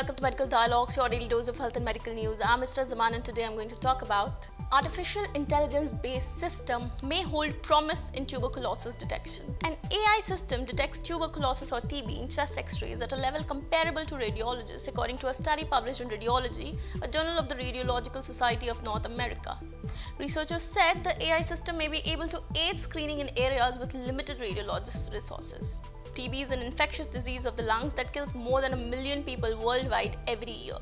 Medical Dialogues, your daily dose of health and medical news. I'm Mr. Zaman, and today I'm going to talk about artificial intelligence based system may hold promise in tuberculosis detection. An AI system detects tuberculosis or TB in chest x rays at a level comparable to radiologists, according to a study published in Radiology, a journal of the Radiological Society of North America. Researchers said the AI system may be able to aid screening in areas with limited radiologist resources. TB is an infectious disease of the lungs that kills more than a million people worldwide every year.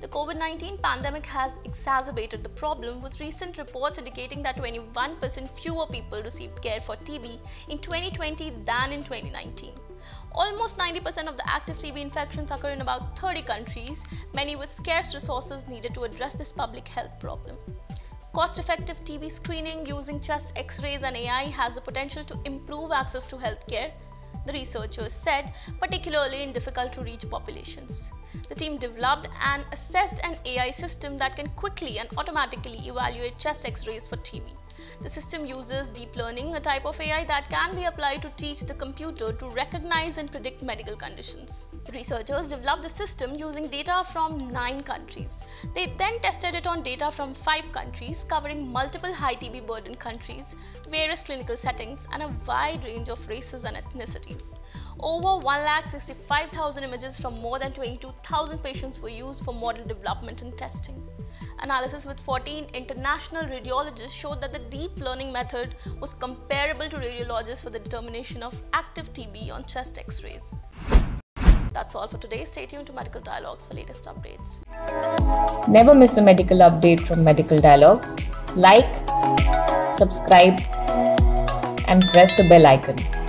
The COVID 19 pandemic has exacerbated the problem, with recent reports indicating that 21% fewer people received care for TB in 2020 than in 2019. Almost 90% of the active TB infections occur in about 30 countries, many with scarce resources needed to address this public health problem. Cost effective TB screening using chest x rays and AI has the potential to improve access to healthcare the researchers said, particularly in difficult to reach populations. The team developed and assessed an AI system that can quickly and automatically evaluate chest x rays for TB. The system uses deep learning, a type of AI that can be applied to teach the computer to recognize and predict medical conditions. Researchers developed the system using data from nine countries. They then tested it on data from five countries, covering multiple high TB burden countries, various clinical settings, and a wide range of races and ethnicities. Over 1,65,000 images from more than 22,000 patients were used for model development and testing. Analysis with 14 international radiologists showed that the deep learning method was comparable to radiologists for the determination of active TB on chest x rays. That's all for today. Stay tuned to Medical Dialogues for latest updates. Never miss a medical update from Medical Dialogues. Like, subscribe, and press the bell icon.